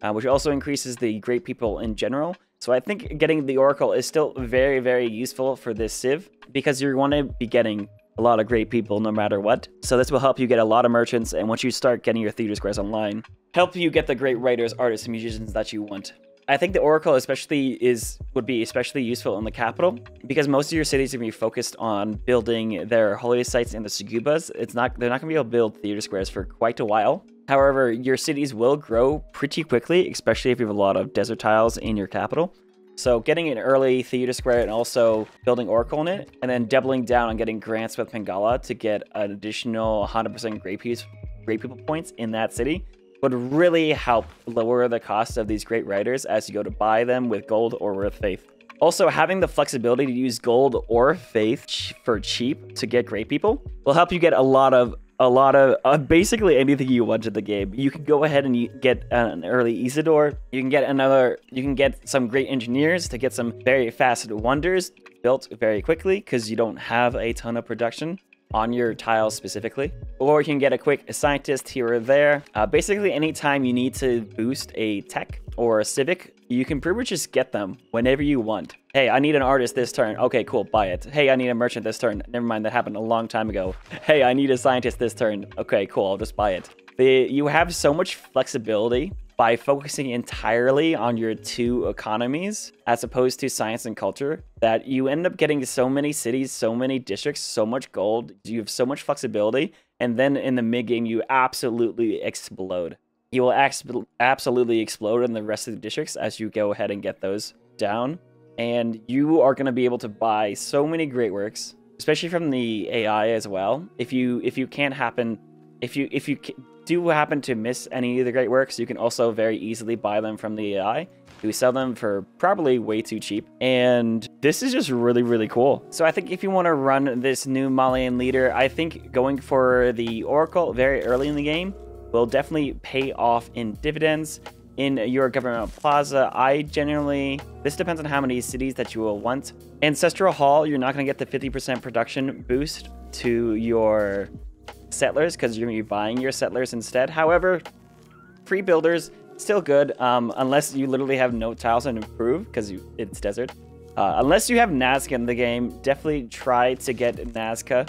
uh, which also increases the great people in general. So I think getting the Oracle is still very, very useful for this Civ because you're going to be getting a lot of great people no matter what. So this will help you get a lot of merchants, and once you start getting your theater squares online, help you get the great writers, artists, and musicians that you want. I think the Oracle especially is would be especially useful in the capital because most of your cities are going to be focused on building their holy sites in the Sugubas. It's not they're not going to be able to build theater squares for quite a while. However, your cities will grow pretty quickly, especially if you have a lot of desert tiles in your capital. So getting an early Theater Square and also building Oracle in it, and then doubling down on getting grants with Pingala to get an additional 100% Great, piece, great People points in that city would really help lower the cost of these great writers as you go to buy them with gold or with faith. Also, having the flexibility to use gold or faith for cheap to get great people will help you get a lot of a lot of uh, basically anything you want in the game. You can go ahead and get an early Isidore. You can get another. You can get some great engineers to get some very fast wonders built very quickly because you don't have a ton of production on your tiles specifically. Or you can get a quick scientist here or there. Uh, basically, anytime you need to boost a tech or a civic, you can pretty much just get them whenever you want. Hey, I need an artist this turn. Okay, cool, buy it. Hey, I need a merchant this turn. Never mind, that happened a long time ago. Hey, I need a scientist this turn. Okay, cool, I'll just buy it. The, you have so much flexibility by focusing entirely on your two economies as opposed to science and culture that you end up getting so many cities, so many districts, so much gold. You have so much flexibility. And then in the mid game, you absolutely explode. You will absolutely explode in the rest of the districts as you go ahead and get those down. And you are going to be able to buy so many great works, especially from the AI as well. If you if you can't happen, if you if you do happen to miss any of the great works, you can also very easily buy them from the AI. We sell them for probably way too cheap. And this is just really, really cool. So I think if you want to run this new Malian leader, I think going for the Oracle very early in the game will definitely pay off in dividends in your government plaza. I generally, this depends on how many cities that you will want. Ancestral Hall, you're not going to get the 50% production boost to your settlers because you're going to be buying your settlers instead. However, free builders, still good, um, unless you literally have no tiles and improve because it's desert. Uh, unless you have Nazca in the game, definitely try to get Nazca.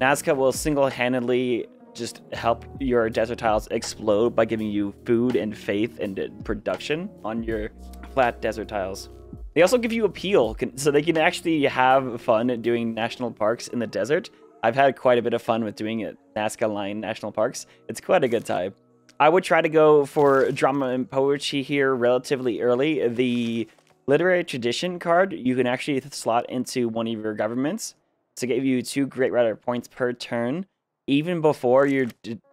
Nazca will single-handedly just help your desert tiles explode by giving you food and faith and production on your flat desert tiles. They also give you appeal, so they can actually have fun doing national parks in the desert I've had quite a bit of fun with doing it. Nazca Line National Parks. It's quite a good time. I would try to go for drama and poetry here relatively early. The literary tradition card you can actually slot into one of your governments to give you two great writer points per turn, even before you're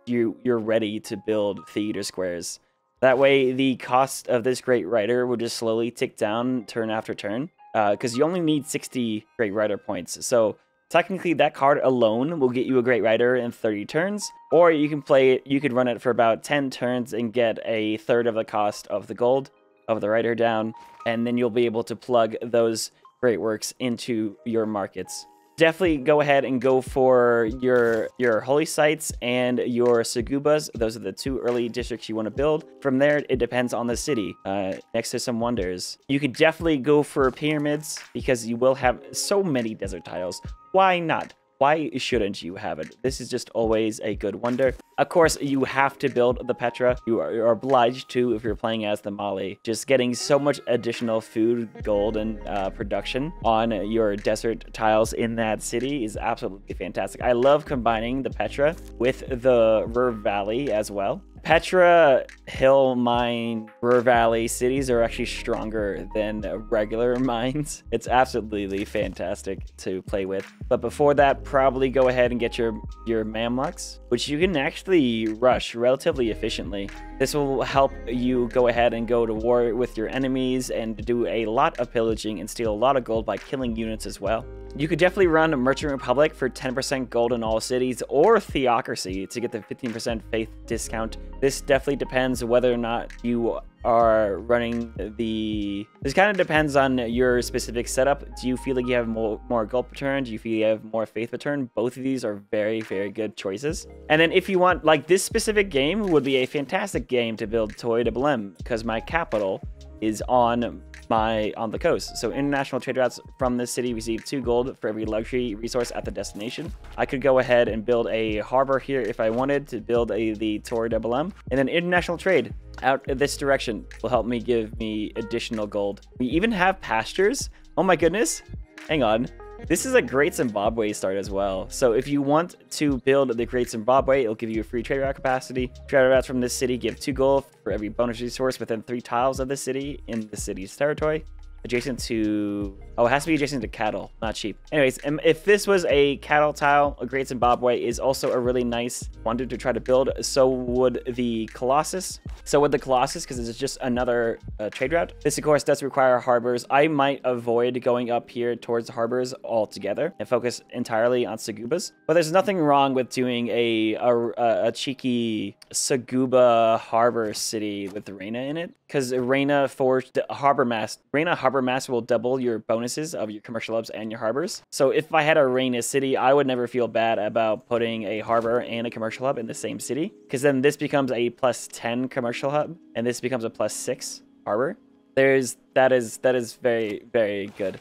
you you're ready to build theater squares. That way, the cost of this great writer will just slowly tick down turn after turn, because uh, you only need 60 great writer points. So Technically, that card alone will get you a great writer in 30 turns, or you can play it, you could run it for about 10 turns and get a third of the cost of the gold of the writer down, and then you'll be able to plug those great works into your markets definitely go ahead and go for your your holy sites and your Sugubas. Those are the two early districts you want to build. From there, it depends on the city. Uh, next to some wonders, you could definitely go for pyramids because you will have so many desert tiles. Why not? Why shouldn't you have it? This is just always a good wonder. Of course, you have to build the Petra. You are, you are obliged to if you're playing as the Mali. Just getting so much additional food, gold, and uh, production on your desert tiles in that city is absolutely fantastic. I love combining the Petra with the River Valley as well. Petra, Hill, Mine, River Valley cities are actually stronger than regular mines. It's absolutely fantastic to play with. But before that, probably go ahead and get your, your Mamluks, which you can actually rush relatively efficiently. This will help you go ahead and go to war with your enemies and do a lot of pillaging and steal a lot of gold by killing units as well. You could definitely run Merchant Republic for 10% gold in all cities or Theocracy to get the 15% faith discount. This definitely depends whether or not you are running the... This kind of depends on your specific setup. Do you feel like you have more, more gold return? Do you feel you have more faith return? Both of these are very, very good choices. And then if you want, like this specific game would be a fantastic game to build Torre de Belém because my capital is on my on the coast. So international trade routes from this city receive two gold for every luxury resource at the destination. I could go ahead and build a harbor here if I wanted to build a the Torre de Belém. And then international trade out this direction will help me give me additional gold. We even have pastures. Oh my goodness. Hang on. This is a Great Zimbabwe start as well. So if you want to build the Great Zimbabwe, it'll give you a free trade route capacity. Trade routes from this city give two gold for every bonus resource within three tiles of the city in the city's territory. Adjacent to Oh, it has to be adjacent to cattle, not sheep. Anyways, um, if this was a cattle tile, a Great Zimbabwe is also a really nice wonder to try to build. So would the Colossus. So would the Colossus, because it's just another uh, trade route. This, of course, does require harbors. I might avoid going up here towards harbors altogether and focus entirely on Sugubas. But there's nothing wrong with doing a, a, a cheeky Suguba harbor city with Reyna in it. Because Reyna forged Harbor Mass. Reyna Harbor Mass will double your bonuses of your commercial hubs and your harbors. So if I had a Reyna city, I would never feel bad about putting a harbor and a commercial hub in the same city. Because then this becomes a plus 10 commercial hub and this becomes a plus 6 harbor. There's that is that is very very good.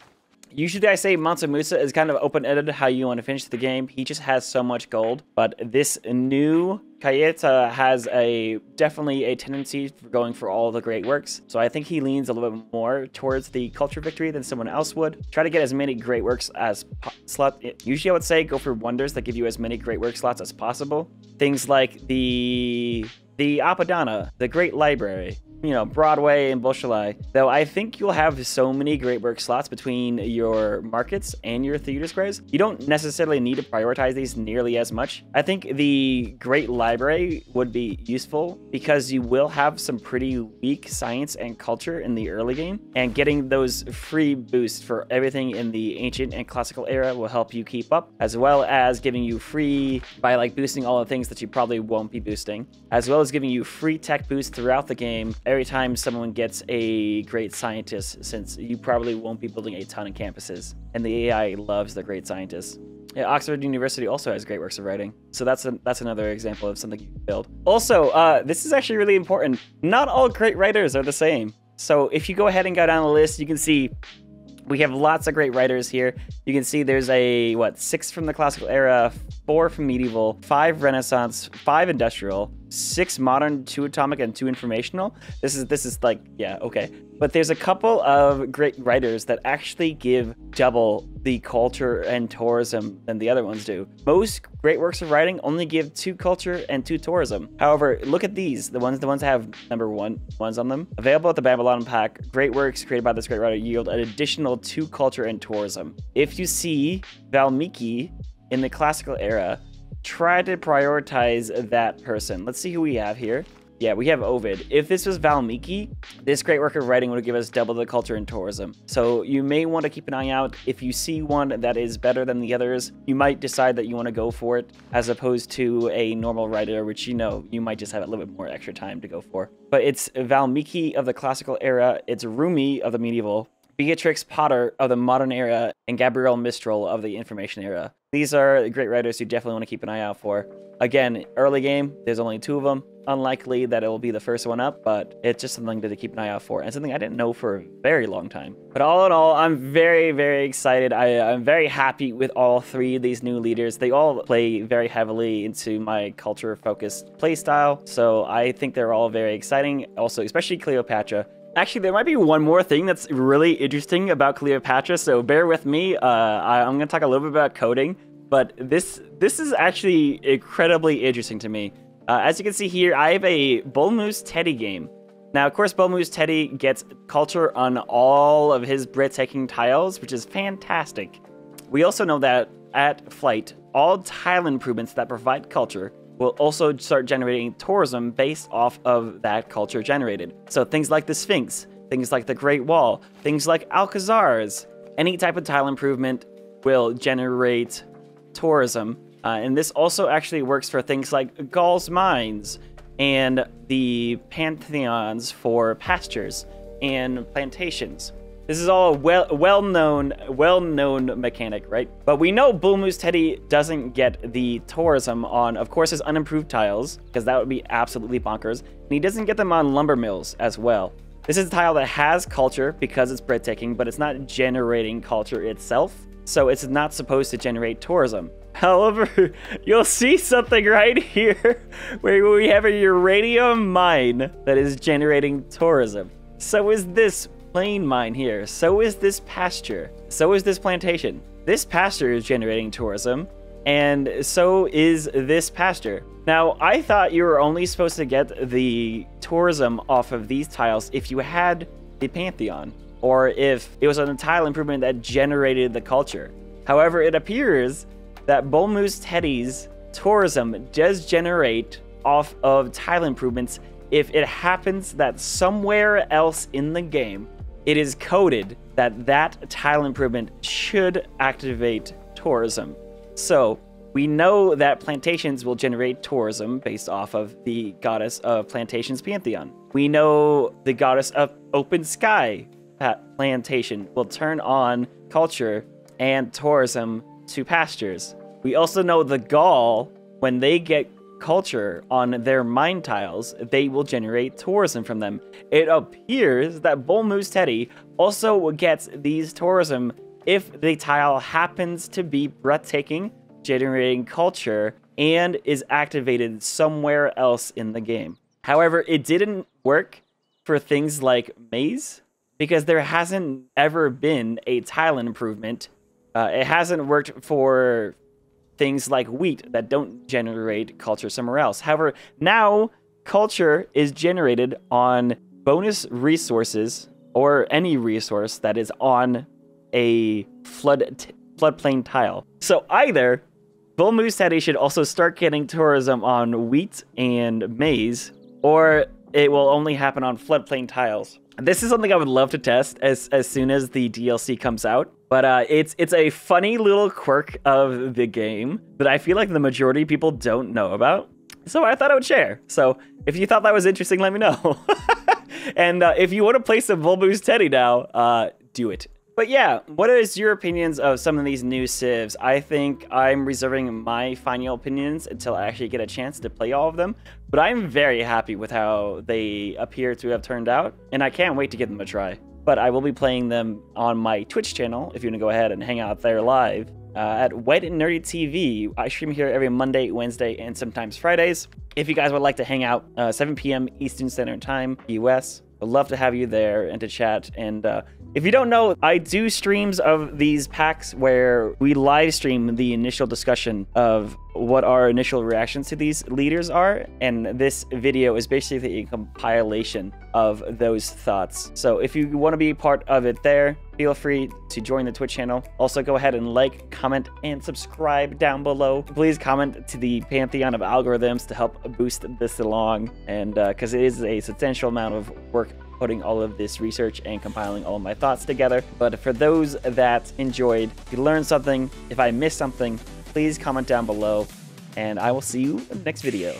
Usually I say Mansa Musa is kind of open-ended how you want to finish the game. He just has so much gold. But this new Keita has a definitely a tendency for going for all the great works. So I think he leans a little bit more towards the culture victory than someone else would. Try to get as many great works as slot. Usually I would say go for wonders that give you as many great work slots as possible. Things like the the Apadana, the Great Library, you know, Broadway and Bolshoi. Though I think you'll have so many great work slots between your markets and your theater squares, you don't necessarily need to prioritize these nearly as much. I think the Great Library would be useful because you will have some pretty weak science and culture in the early game, and getting those free boosts for everything in the ancient and classical era will help you keep up, as well as giving you free by like boosting all the things that you probably won't be boosting, as well as giving you free tech boosts throughout the game every time someone gets a great scientist, since you probably won't be building a ton of campuses. And the AI loves the great scientists. Yeah, Oxford University also has great works of writing. So that's a, that's another example of something you can build. Also, uh, this is actually really important. Not all great writers are the same. So if you go ahead and go down the list, you can see we have lots of great writers here. You can see there's a, what, six from the classical era, four from medieval, five renaissance, five industrial, six modern, two atomic, and two informational. This is, this is like, yeah, okay. But there's a couple of great writers that actually give double the culture and tourism than the other ones do. Most great works of writing only give two culture and two tourism. However, look at these, the ones the ones that have number one ones on them. Available at the Babylon pack, great works created by this great writer yield an additional two culture and tourism. If you see Valmiki in the classical era, try to prioritize that person. Let's see who we have here. Yeah, we have Ovid. If this was Valmiki, this great work of writing would give us double the culture and tourism. So you may want to keep an eye out. If you see one that is better than the others, you might decide that you want to go for it, as opposed to a normal writer, which you know you might just have a little bit more extra time to go for. But it's Valmiki of the classical era, it's Rumi of the medieval, Beatrix Potter of the modern era, and Gabriela Mistral of the information era. These are great writers you definitely want to keep an eye out for. Again, early game, there's only two of them. Unlikely that it will be the first one up, but it's just something to keep an eye out for, and something I didn't know for a very long time. But all in all, I'm very, very excited. I, am very happy with all three of these new leaders. They all play very heavily into my culture-focused playstyle, so I think they're all very exciting. Also, especially Cleopatra. Actually, there might be one more thing that's really interesting about Cleopatra, so bear with me. Uh, I, am going to talk a little bit about coding, but this this is actually incredibly interesting to me. Uh, as you can see here, I have a Bull Moose Teddy game. Now, of course, Bull Moose Teddy gets culture on all of his breathtaking tiles, which is fantastic. We also know that at Flight, all tile improvements that provide culture will also start generating tourism based off of that culture generated. So things like the Sphinx, things like the Great Wall, things like Alcazars, any type of tile improvement will generate tourism. Uh, and this also actually works for things like Gaul's Mines and the Pantheons for pastures and plantations. This is all a well well-known well-known mechanic, right? But we know Bull Moose Teddy doesn't get the tourism on, of course, his unimproved tiles, because that would be absolutely bonkers. And he doesn't get them on lumber mills as well. This is a tile that has culture because it's breathtaking, but it's not generating culture itself, so it's not supposed to generate tourism. However, you'll see something right here where we have a uranium mine that is generating tourism. So is this plain mine here. So is this pasture. So is this plantation. This pasture is generating tourism, and so is this pasture. Now, I thought you were only supposed to get the tourism off of these tiles if you had the Pantheon. or if it was an tile improvement that generated the culture. However, it appears that Bullmoose Teddy's tourism does generate off of tile improvements if it happens that somewhere else in the game it is coded that that tile improvement should activate tourism. So we know that plantations will generate tourism based off of the goddess of plantations pantheon. We know the goddess of open sky plantation will turn on culture and tourism to pastures. We also know the Gaul, when they get culture on their mine tiles, they will generate tourism from them. It appears that Bull Moose Teddy also gets these tourism if the tile happens to be breathtaking, generating culture, and is activated somewhere else in the game. However, it didn't work for things like Maize because there hasn't ever been a tile improvement. Uh, it hasn't worked for things like wheat that don't generate culture somewhere else. However, now culture is generated on bonus resources or any resource that is on a flood floodplain tile. So either Bull Moose Teddy should also start getting tourism on wheat and maize, or it will only happen on floodplain tiles. This is something I would love to test as as soon as the DLC comes out. But uh, it's it's a funny little quirk of the game that I feel like the majority of people don't know about. So I thought I would share. So if you thought that was interesting, let me know. and uh, if you want to play some Bull Moose Teddy now, uh, do it. But yeah, what is your opinions of some of these new civs? I think I'm reserving my final opinions until I actually get a chance to play all of them. But I'm very happy with how they appear to have turned out, and I can't wait to give them a try. But I will be playing them on my Twitch channel if you want to go ahead and hang out there live. Uh, at White and Nerdy TV. I stream here every Monday, Wednesday, and sometimes Fridays. If you guys would like to hang out, uh, 7 p.m. Eastern Standard Time, US, I'd love to have you there and to chat. And uh, if you don't know, I do streams of these packs where we live stream the initial discussion of what our initial reactions to these leaders are. And this video is basically a compilation of those thoughts. So if you want to be part of it there, feel free to join the Twitch channel. Also, go ahead and like, comment, and subscribe down below. Please comment to the pantheon of algorithms to help boost this along. And because uh, it is a substantial amount of work putting all of this research and compiling all my thoughts together. But for those that enjoyed, if you learned something, if I missed something, please comment down below, and I will see you in the next video.